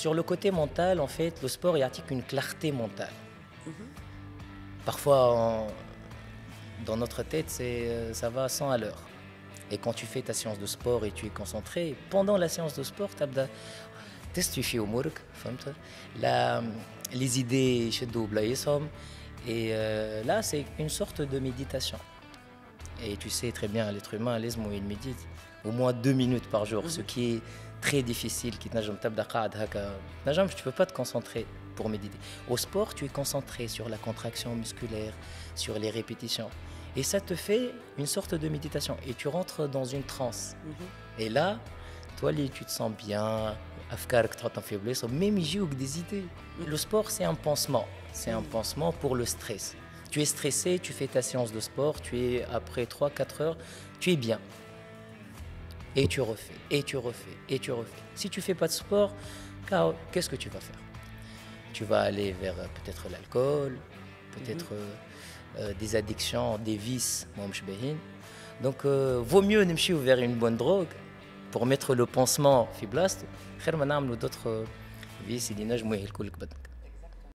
sur le côté mental, en fait, le sport il a une clarté mentale. Parfois, dans notre tête, c'est, euh, ça va à 100 à l'heure. Et quand tu fais ta séance de sport et tu es concentré, pendant la séance de sport, tu as les idées et euh, là c'est une sorte de méditation et tu sais très bien l'être humain il médite au moins deux minutes par jour ce qui est très difficile qui tu ne peux pas te concentrer pour méditer. Au sport tu es concentré sur la contraction musculaire sur les répétitions. Et ça te fait une sorte de méditation. Et tu rentres dans une transe. Et là toi tu te sens bien. Même des idées. Le sport c'est un pansement. C'est un pansement pour le stress. Tu es stressé tu fais ta séance de sport tu es après 3 4 heures tu es bien et tu refais, et tu refais, et tu refais. Si tu fais pas de sport, qu'est-ce que tu vas faire? Tu vas aller vers euh, peut-être l'alcool, peut-être mhm. euh, euh, des addictions, des vices, Donc, vaut mieux nous vers une bonne drogue pour mettre le pansement fiblast. d'autres vices,